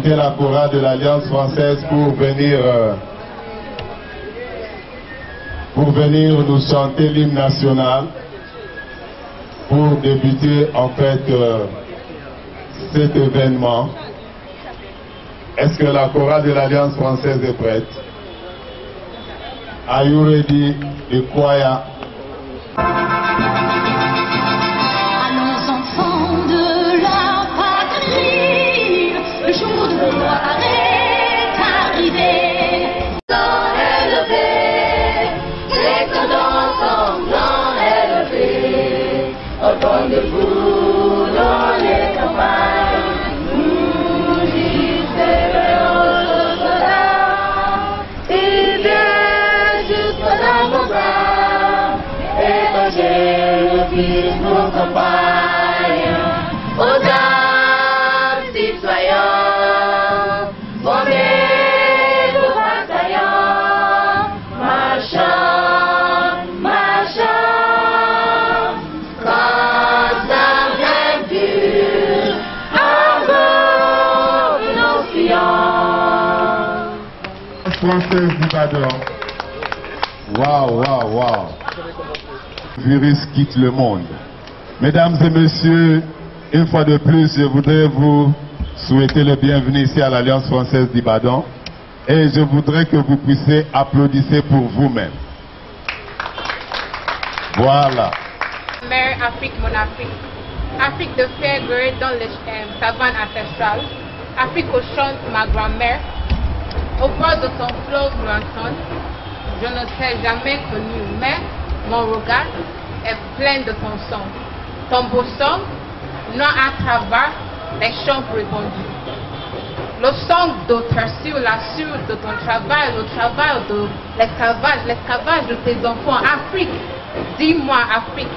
la chorale de l'Alliance française pour venir, euh, pour venir nous chanter l'hymne national, pour débuter en fait euh, cet événement. Est-ce que la chorale de l'Alliance française est prête? Are you ready? Waouh, waouh, waouh. Virus quitte le monde. Mesdames et messieurs, une fois de plus, je voudrais vous souhaiter le bienvenue ici à l'Alliance française d'Ibadan. Et je voudrais que vous puissiez applaudir pour vous-même. Voilà. Mère Afrique, mon Afrique. Afrique de Fairgrade dans les euh, savanes ancestrales. Afrique où chante ma grand-mère. Au bord de ton fleuve lointain, je ne t'ai jamais connu, mais mon regard est plein de ton sang. Ton beau sang, noir à travers les champs répandus. Le sang de ta sur la sueur de ton travail, le travail de l'esclavage, l'esclavage de tes enfants. Afrique, dis-moi Afrique.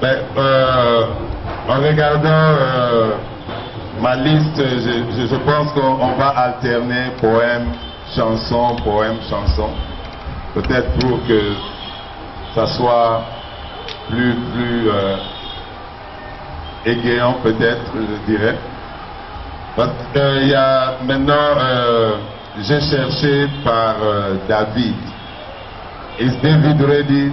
Ben, euh, en regardant euh, ma liste, je, pense qu'on va alterner poème, chanson, poème, chanson. Peut-être pour que ça soit plus, plus euh, égayant, peut-être, je dirais. Parce qu'il y a maintenant, euh, j'ai cherché par euh, David. Is David ready?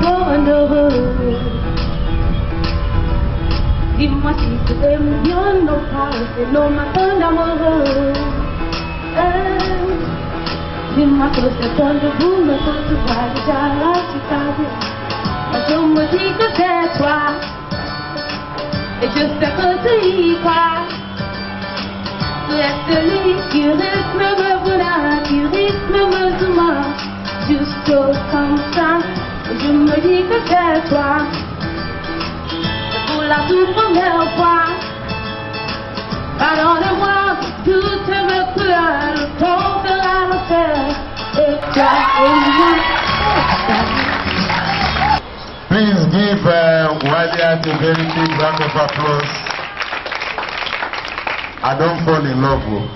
going over Give my seat to them, you're no prize They know my turn, I'm over And Give my toes, I turn to boom, I turn to why The child loves you, God, yeah I show my secret, that's why. It's just a good to eat, why Let's delete you, this memory when I You, this memory tomorrow Just so calm Please give uh, Wadiat a very big round of applause. I don't fall in love. Oh.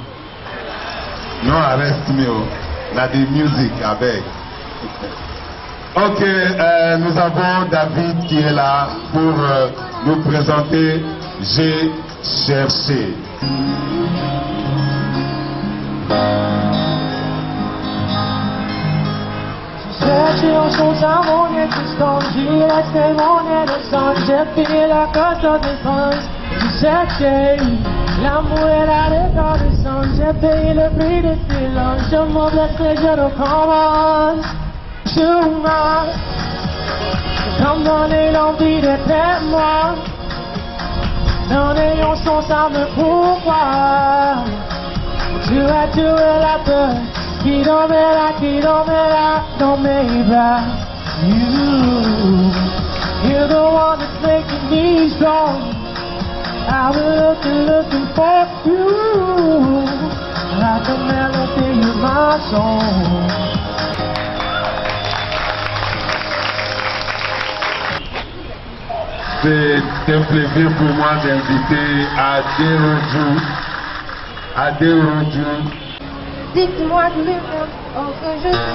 No arrest me. Oh. Na the music, I beg. Ok, euh, nous avons David qui est là pour euh, nous présenter J'ai cherché. Chercher en sein mon existence, j'ai laissé mon innocence, j'ai payé la cote de défense. J'ai cherché l'amour et la reconnaissance, j'ai payé le prix du silence, je m'en blesse et je recommence. Marche, comme donner l'envie d'être moi, en ayant son arme pourquoi. Tu as tué la peur qui dormait qui dormait dans mes bras. You, you're the one that's making me strong. I will look and looking for you, like a melody in my song. C'est un plaisir pour moi d'inviter Adérodou. Adérodou. Dites-moi que heureux, que je suis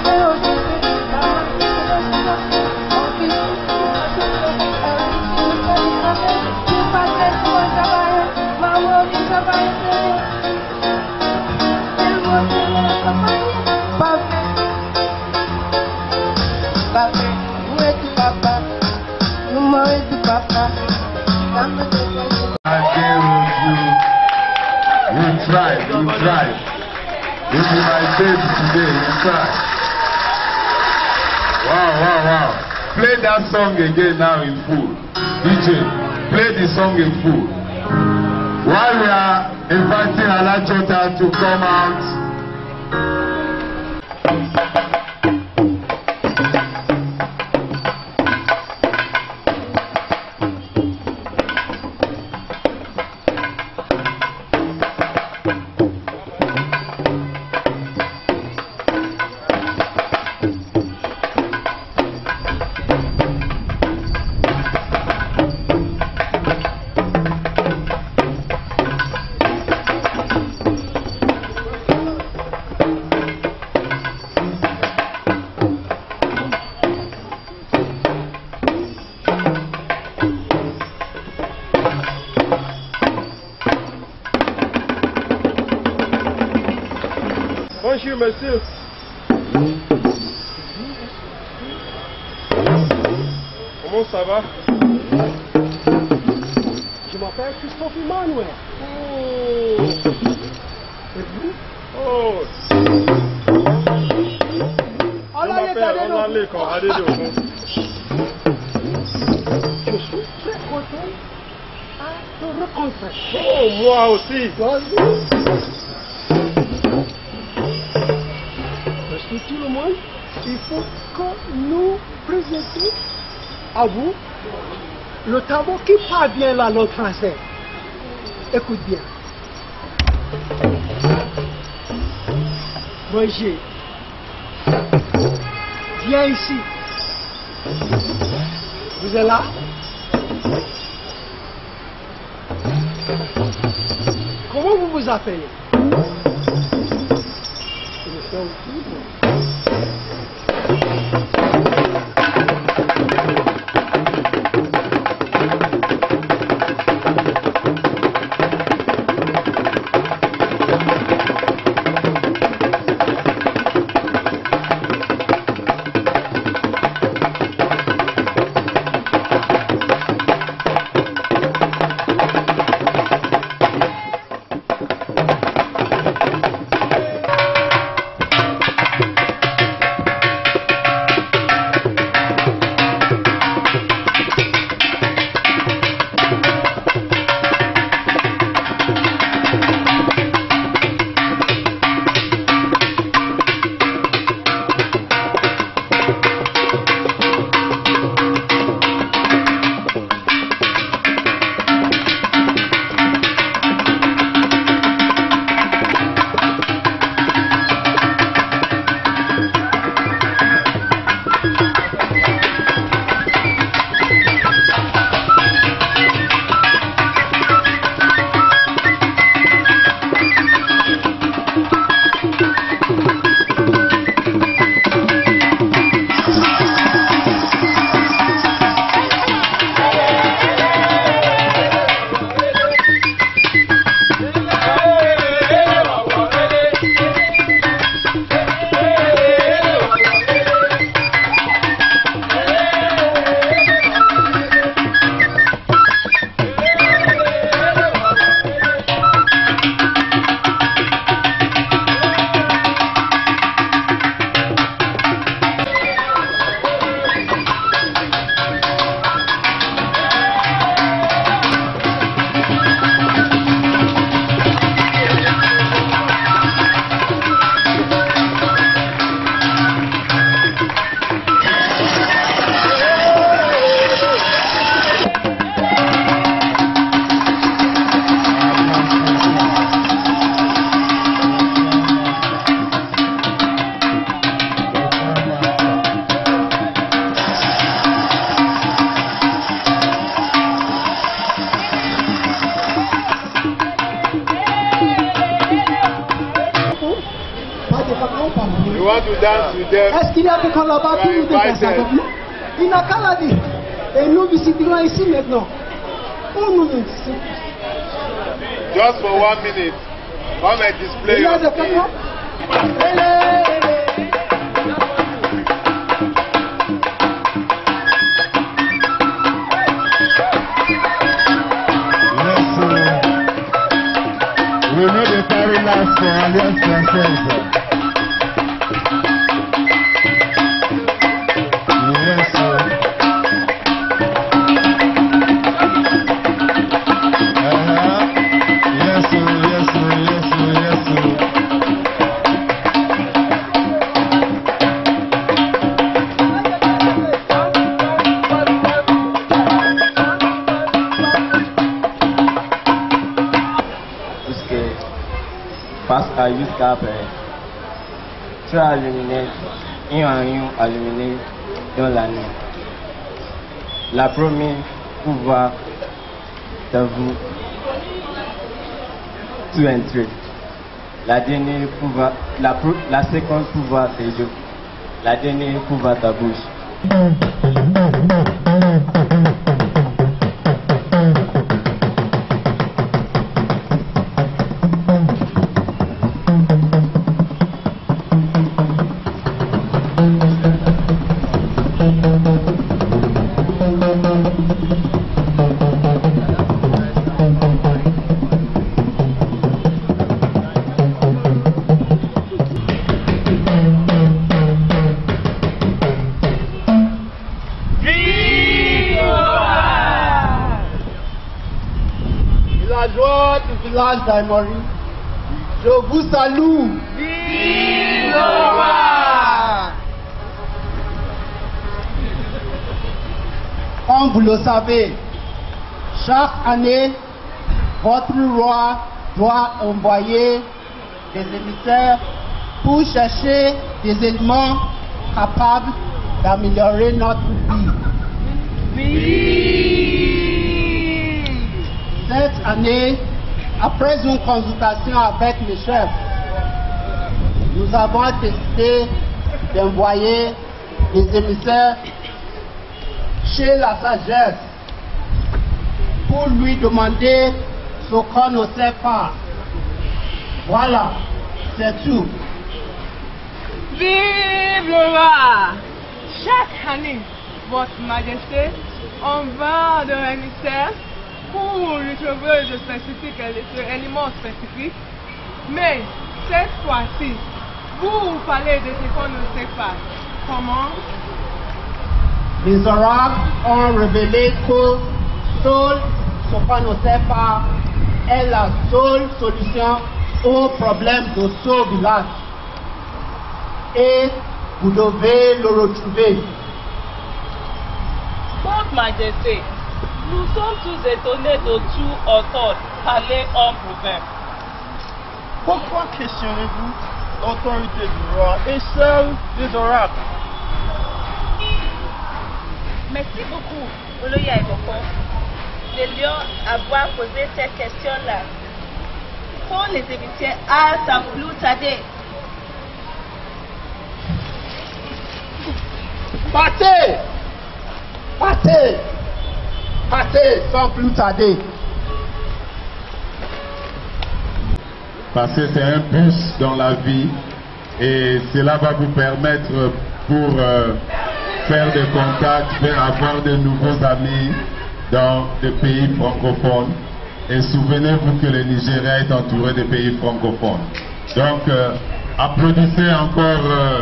baby today. Wow, wow, wow. Play that song again now in full. DJ, play the song in full. While we are inviting Alajota to come out. Parce que tout le monde, il faut que nous présentions à vous le tableau qui parle bien la langue française. Écoute bien. Manger. Viens ici. Vous êtes là? usar tudo. Est-ce qu'il y a quelqu'un là-bas qui nous ça nous Il n'a qu'à la dire. Et nous visiterons ici maintenant. Pour nous visiter. Just for one minute. Come and display your skill. sir. Renaud de Paris pour Alliance Française. À 8 cap, tu as illuminé, un en un illuminé dans la nuit. La première pouvoir de vous tout entrer. La dernière pouvoir, la, la seconde pouvoir de Dieu. La dernière pouvoir ta bouche. village diamond. Jogu Salu. Viva! Comme vous le savez, chaque année, votre roi doit envoyer des émissaires pour chercher des éléments capables d'améliorer notre vie. Cette année, après une consultation avec les chefs, nous avons décidé d'envoyer des émissaires chez la sagesse pour lui demander ce qu'on ne sait pas. Voilà, c'est tout. Vive le roi Chaque année, Votre Majesté envoie de émissaires pour lui trouver de spécifiques des éléments spécifiques. Mais cette fois-ci, vous parlez de ce qu'on ne sait pas. Comment? Les oracles ont révélé que seul pas est la seule solution au problème de ce village. Et vous devez le retrouver. Votre Majesté, nous sommes tous étonnés de tout entendre parler en proverbe. Pourquoi questionnez-vous l'autorité du roi et celle des oracles Merci beaucoup, Oloya Eboko, de Lyon avoir posé cette question-là. Quand les émissaires à sa floutade, Partez Partez Partez sans plus tarder. Parce que c'est un plus dans la vie et cela va vous permettre pour euh, faire des contacts, faire avoir de nouveaux amis dans des pays francophones. Et souvenez-vous que le Nigeria est entouré de pays francophones. Donc, euh, applaudissez encore euh,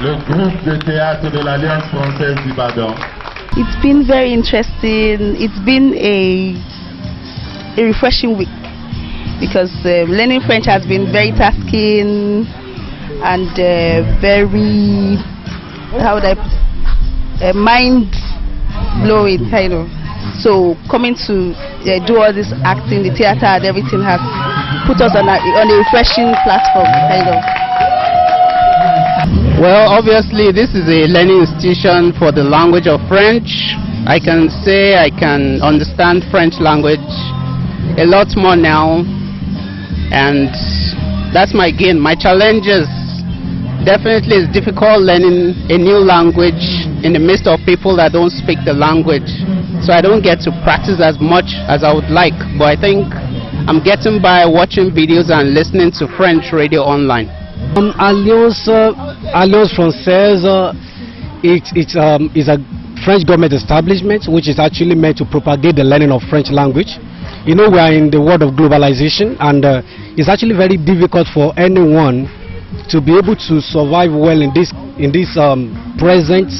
le groupe de théâtre de l'Alliance française d'Ibadan. It's been very interesting. It's been a a refreshing week because uh, learning French has been very tasking and uh, very how would I uh, mind blowing kind of. So coming to uh, do all this acting, the theater and everything has put us on a, on a refreshing platform kind of. Well, obviously, this is a learning institution for the language of French. I can say I can understand French language a lot more now, and that's my gain. My challenges Definitely, it's difficult learning a new language in the midst of people that don't speak the language. So I don't get to practice as much as I would like. But I think I'm getting by watching videos and listening to French radio online. Um, Alliance, uh, Alliance Française uh, it, it's, um, is a French government establishment which is actually meant to propagate the learning of French language. You know, we are in the world of globalization, and uh, it's actually very difficult for anyone to be able to survive well in this in this um, present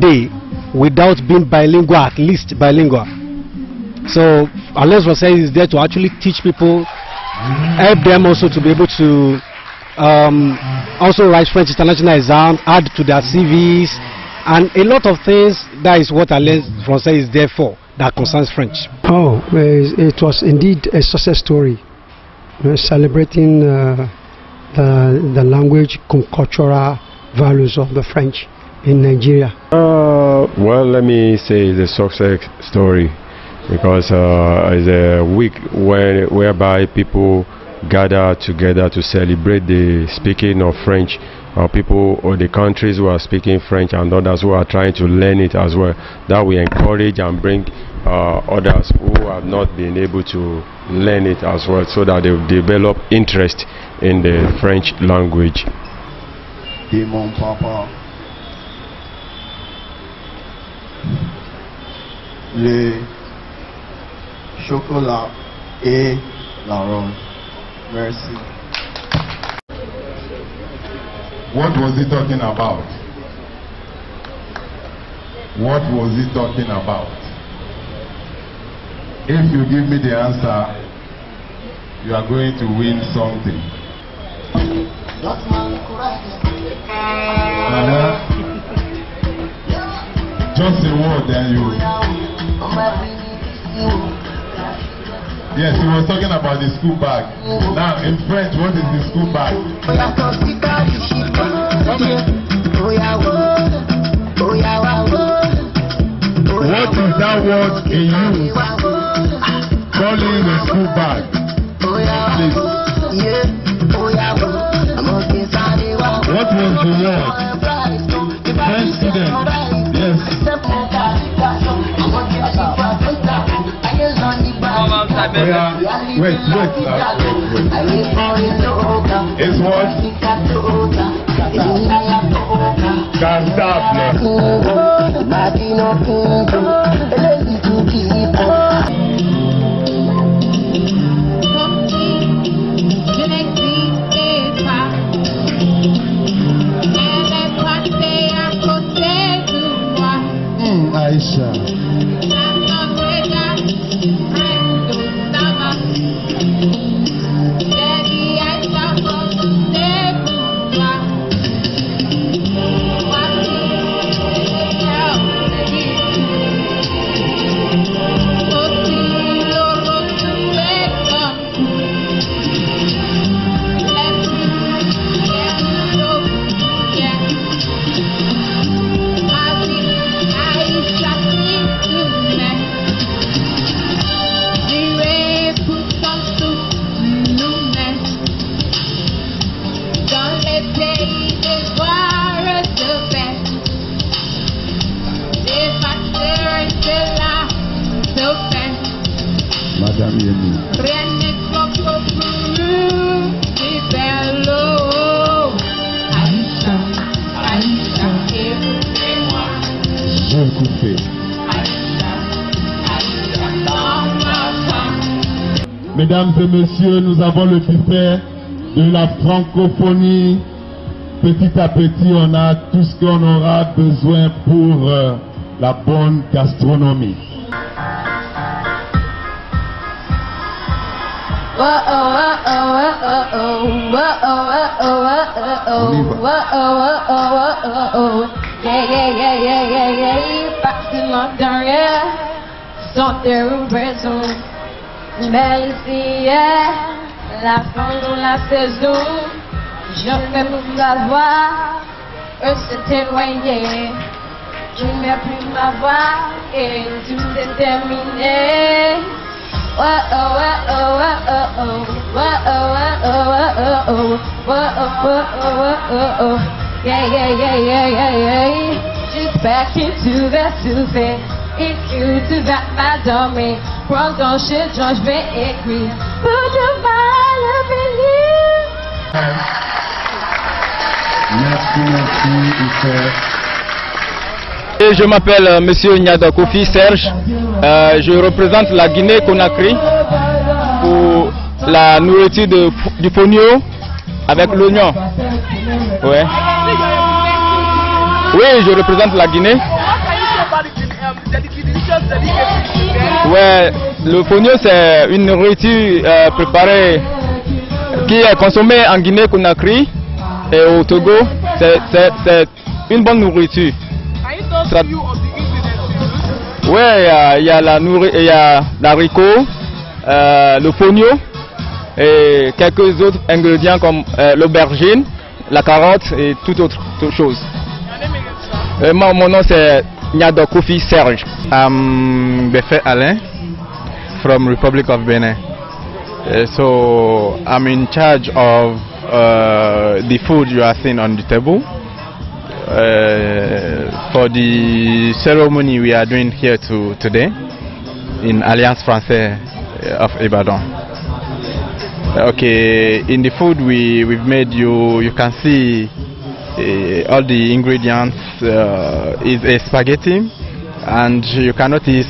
day without being bilingual, at least bilingual. So, Alliance Française is there to actually teach people, help them also to be able to um, also write French international exams, add to their CVs, and a lot of things. That is what Alliance Française is there for, that concerns French. Oh, it was indeed a success story, know, celebrating uh, the, the language cultural values of the French in Nigeria. Uh, well, let me say the success story because uh, it's a week where, whereby people gather together to celebrate the speaking of French. Uh, people or the countries who are speaking French and others who are trying to learn it as well. That we encourage and bring uh, others who have not been able to learn it as well so that they develop interest in the French language. Et mon papa, le chocolat et la rose. Merci. What was he talking about? What was he talking about? If you give me the answer, you are going to win something. Just a word, then you. Yes, he was talking about the school bag. Now, in French, what is the school bag? What is that word in use? Calling the school bag. Please praise the Lord. Thanks to them. Yes. Yeah. Wait, wait, wait, wait. It's what? Can't. caixa. Mesdames et messieurs, nous avons le buffet de la francophonie. Petit à petit, on a tout ce qu'on aura besoin pour euh, la bonne gastronomie. Oh, oh, oh, oh, oh, oh, oh, oh, oh, oh, oh, oh, oh. Yeah, yeah, yeah, yeah, yeah, yeah. Parti longtemps, yeah. Mais ici, yeah. La fin de la saison. Je fais pour savoir. Eux s'est éloigné. Je n'ai plus ma voix. Et tout est terminé. Whoa, oh, whoa, oh, whoa, oh, oh, whoa, oh, whoa, oh, whoa, oh, oh, whoa, oh, whoa, oh, whoa, oh, oh. Yeah, yeah, yeah, yeah, yeah, yeah. Just back into the souffle. Et que tu vas m'adormer. Prends ton shit, genre je vais écrire. Pour. Merci, merci, Issa. Et je m'appelle euh, Monsieur Nyada Kofi Serge. Euh, je représente la Guinée-Conakry pour la nourriture de du fonio avec l'oignon. Ouais. Oui, je représente la Guinée. Ouais, le fonio c'est une nourriture euh, préparée qui est consommée en Guinée-Conakry et au Togo. C'est- une bonne nourriture. Ça- Ouais, il y a- la nourri- il y a l'haricot, euh, le fonio et quelques autres ingrédients comme euh, l'aubergine, la carotte et toute autre, chose. Euh, moi, mon nom c'est Nyado Serge. I'm Befe Alain from Republic of Benin. Uh, so I'm in charge of uh, the food you are seeing on the table. Uh, for the ceremony we are doing here to, today in Alliance Française of Ibadan. Okay, in the food we, we've made, you, you can see uh, all the ingredients uh, is a spaghetti and you can notice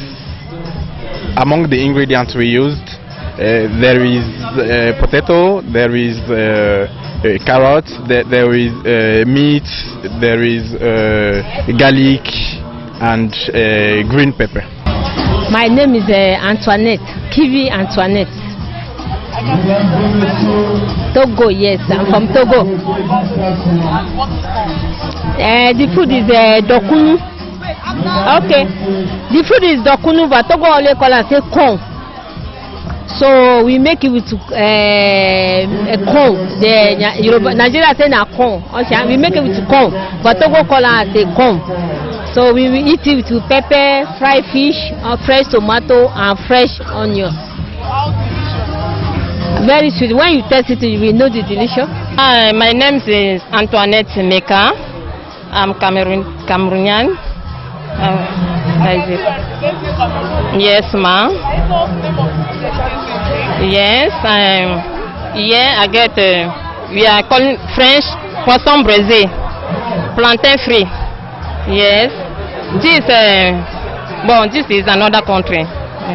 among the ingredients we used uh, there is uh, potato, there is uh, uh, carrot, there, there is meat, there is garlic and green pepper. My name is Antoinette, Kivi Antoinette. Togo, yes, I'm from Togo. Uh, the food is uh, dokunu. Okay, the food is dokunu, but Togo only call it say corn. So we make it with uh, a corn. The Yoruba, Nigeria say na corn. Okay, we make it with corn, but Togo call it a corn. So we will eat it with pepper, fried fish, uh, fresh tomato, and fresh onion. Very sweet. When you taste it, you will know the delicious. Hi, my name is Antoinette Meka. I'm Cameroon, Cameroonian. Uh, it. Yes, ma'am. Yes, I'm here. I get. Uh, we are calling French poisson braisé, plantain free. Yes. This. Uh, bon, this is another country.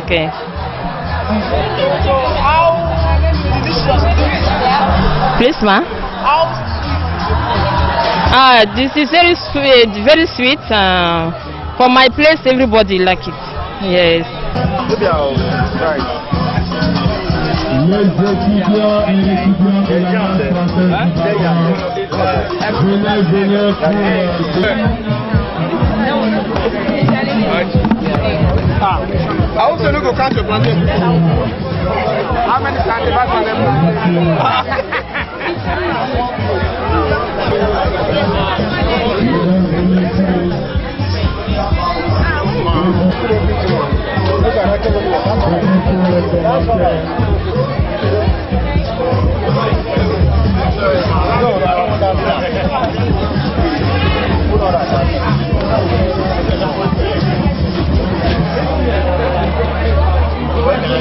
Okay. Charisma. How uh, this is very sweet, very sweet. Uh, for my place, everybody like it. Yes. Ah, also look at the plantain. How many plantains you there?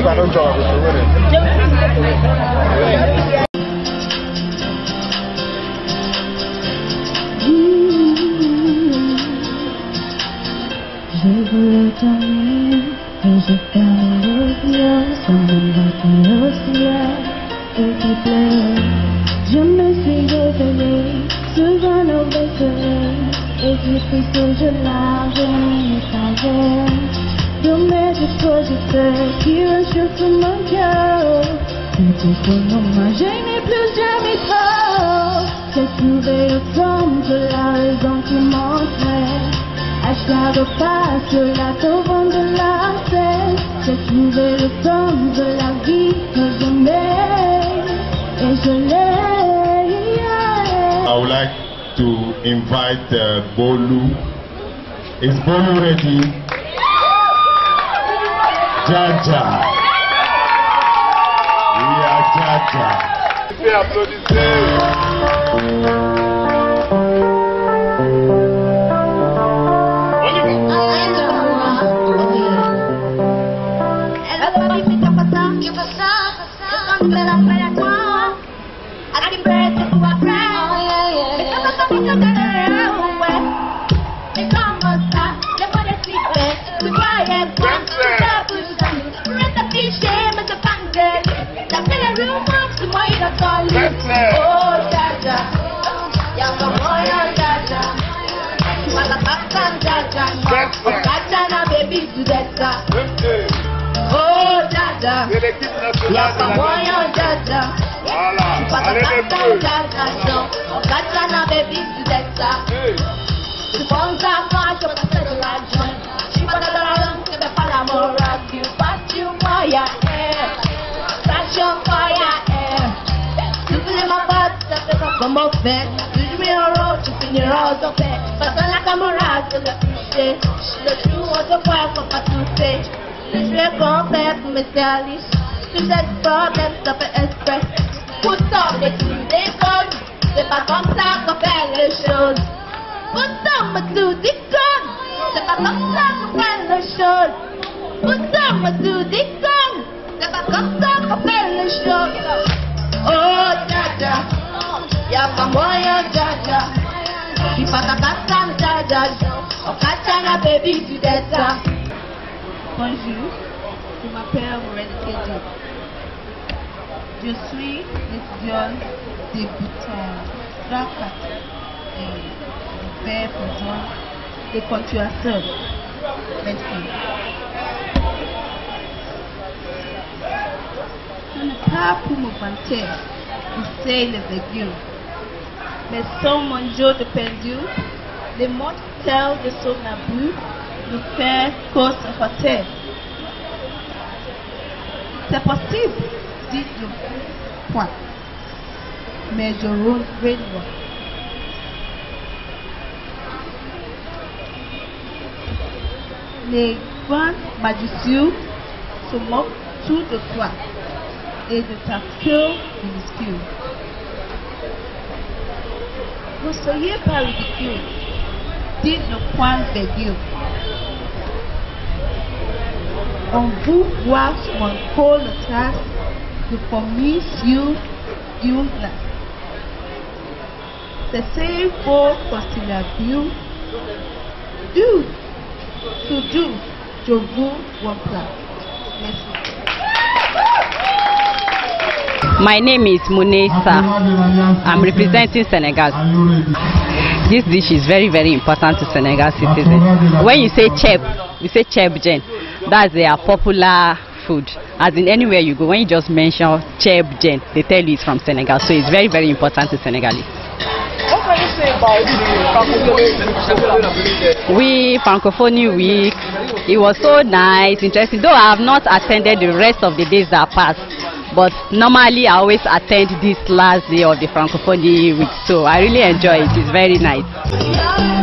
Got no job, so what is life, your life of underlife Just move it from the la vida de me Es el I would like to invite uh, Bolu. Is Bolu ready? Jaja. We are Jaja. We are Jaja, Jaja, baby to Jaja. Oh Jaja, la pamoya Jaja. Patatata Jaja, Jaja, baby to Jaja. Bonza macho patata la join. Chipata la lon que me para morar. You pass you fire, eh. Touch your fire, eh. Tu me mata, te toca como fé. Finiras au fait Parce que la camarade, c'est le cliché Le jour je vois qu'on pas fait Je qu'on fait pour mes services Tout cette problème, ça fait Pourtant, mais tu déconnes C'est pas comme ça qu'on fait les choses Pourtant, mais tu déconnes C'est pas comme ça qu'on fait les choses Pourtant, mais tu déconnes C'est pas comme ça qu'on fait les choses Oh, Jaja, Yapa moyo Jaja, Kipata Bonjour, je m'appelle Maureen Kedjo. Je suis étudiante débutante, Draka et père pour et. Je pour me vanter ou c'est les. Mais Maison Monjo de Pendu, the Motel de son Somnabou, le Fair Coast Hotel. C'est possible, dit le point. Mais je roule reviendrai. Les grands magiciens se moquent tout de toi et de ta queue minuscule. we Wesoyeba with you. Dit ne point vers Dieu. On vous voit sur mon col de trace, je promis you, you là. The same for consider you. Do, to do, je vous vois Merci. My name is Munesa. I'm representing Senegal. This dish is very, very important to Senegal citizens. When you say chep, you say chep gen. That's their popular food. As in anywhere you go, when you just mention chep gen, they tell you it's from Senegal. So it's very, very important to Senegalese. We Francophonie Week, it was so nice, interesting. Though I have not attended the rest of the days that passed, but normally I always attend this last day of the Francophonie Week. So I really enjoy it. It's very nice.